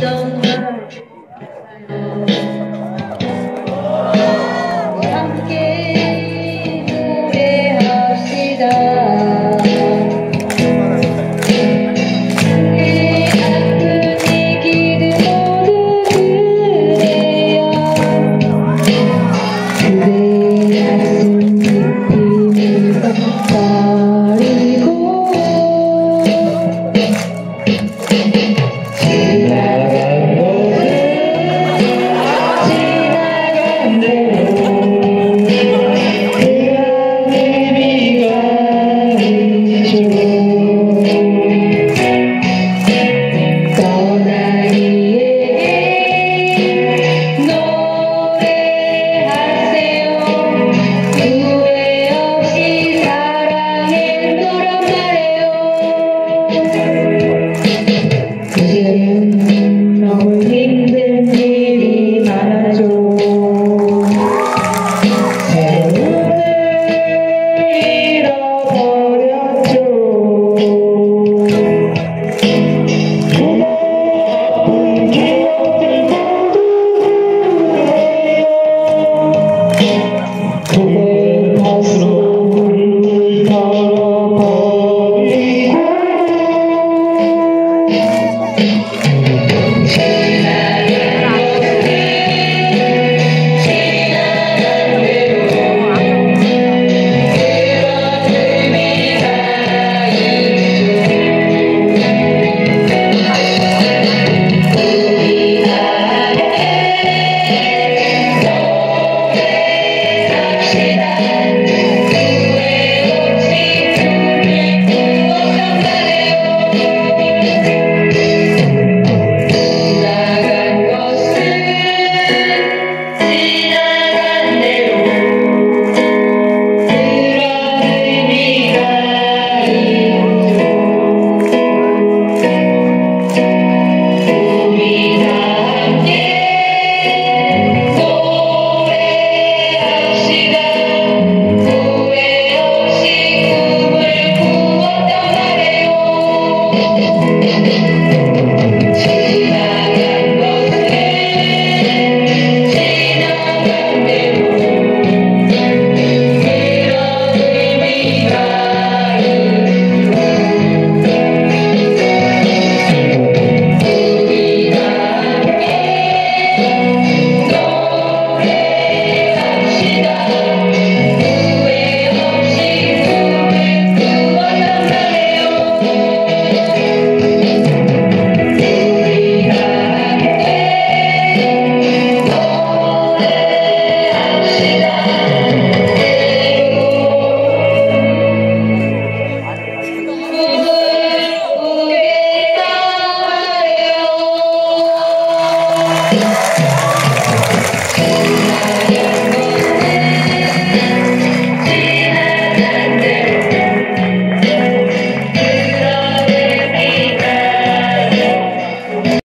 don't